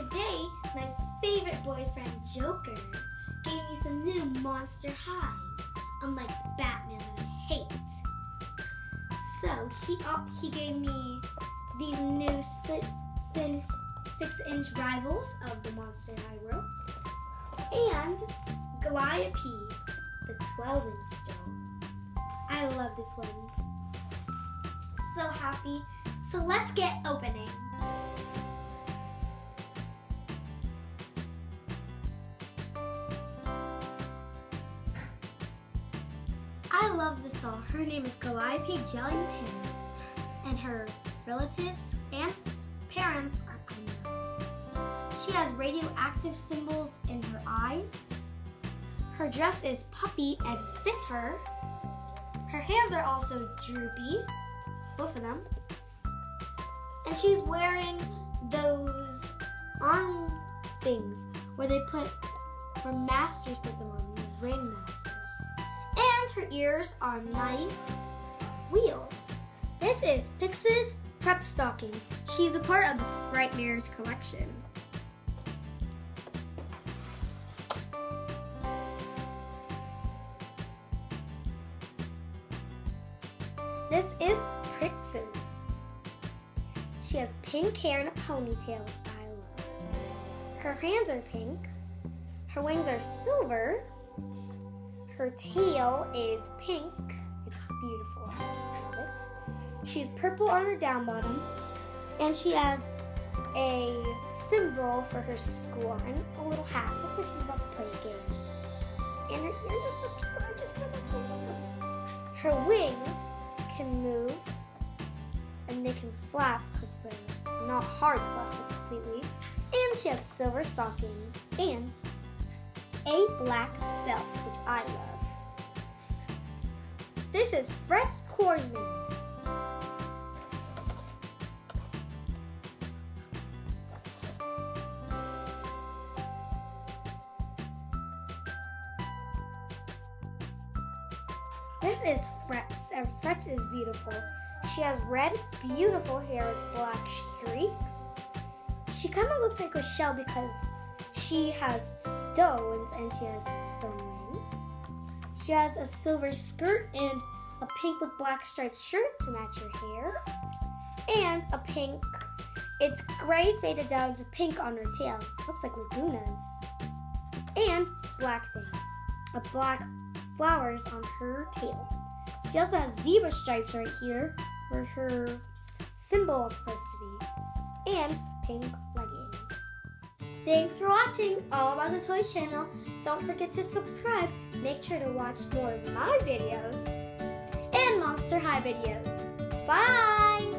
today my favorite boyfriend Joker gave me some new monster highs, unlike the Batman that I hate. So he uh, he gave me these new six, six inch rivals of the Monster High world, and Gooliope, the 12 inch stone. I love this one. So happy. So let's get opening. I love this doll. Her name is Gooliope Jellington, and her relatives and parents are unknown. She has radioactive symbols in her eyes. Her dress is puffy and fits her. Her hands are also droopy, both of them. And she's wearing those arm things where they put, where masters put them on, ring masters. And her ears are nice wheels. This is Pix's Prep Stocking. She's a part of the Frightmares collection. This is Pyxis. She has pink hair and a ponytail, which I love. Her hands are pink. Her wings are silver. Her tail is pink. It's beautiful. I just love it. She's purple on her down bottom. And she has a symbol for her school and a little hat. Looks like she's about to play a game. And her ears are so cute. I just want to them. Her wings can move and they can flap because they're not hard plastic completely. And she has silver stockings and a black belt, which I love. This is Fret's coordinates. This is Frets, and Frets is beautiful. She has red, beautiful hair with black streaks. She kind of looks like Rochelle because she has stones and she has stone wings. She has a silver skirt and a pink with black striped shirt to match her hair. And a pink, it's gray faded down to pink on her tail. Looks like Lagoona's. And black thing, a black flowers on her tail. She also has zebra stripes right here where her symbol is supposed to be. And pink leggings. Thanks for watching All About the Toy channel. Don't forget to subscribe. Make sure to watch more of my videos and Monster High videos. Bye!